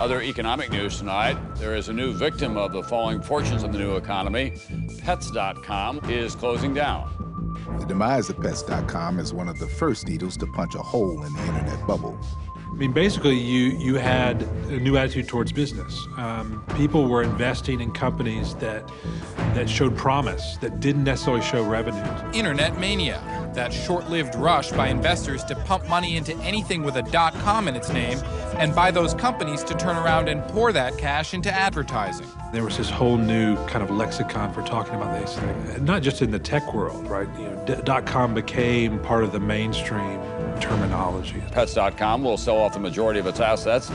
Other economic news tonight there is a new victim of the falling fortunes of the new economy. Pets.com is closing down. The demise of Pets.com is one of the first needles to punch a hole in the internet bubble. I mean, basically, you you had a new attitude towards business. Um, people were investing in companies that that showed promise, that didn't necessarily show revenues. Internet mania, that short-lived rush by investors to pump money into anything with a dot .com in its name, and by those companies to turn around and pour that cash into advertising. There was this whole new kind of lexicon for talking about these things, not just in the tech world, right? You know, .com became part of the mainstream terminology. Pets.com will sell off the majority of its assets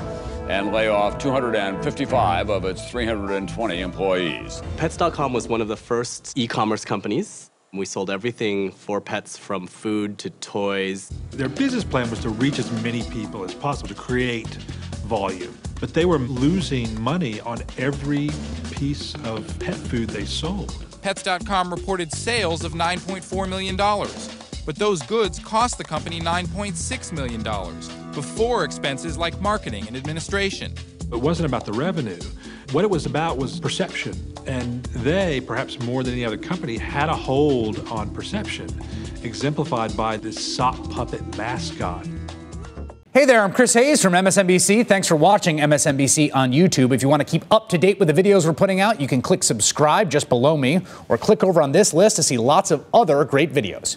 and lay off 255 of its 320 employees. Pets.com was one of the first e-commerce companies. We sold everything for pets from food to toys. Their business plan was to reach as many people as possible, to create volume. But they were losing money on every piece of pet food they sold. Pets.com reported sales of $9.4 million. But those goods cost the company $9.6 million before expenses like marketing and administration. It wasn't about the revenue. What it was about was perception. And they, perhaps more than any other company, had a hold on perception, exemplified by this sock puppet mascot. Hey there, I'm Chris Hayes from MSNBC. Thanks for watching MSNBC on YouTube. If you want to keep up to date with the videos we're putting out, you can click subscribe just below me or click over on this list to see lots of other great videos.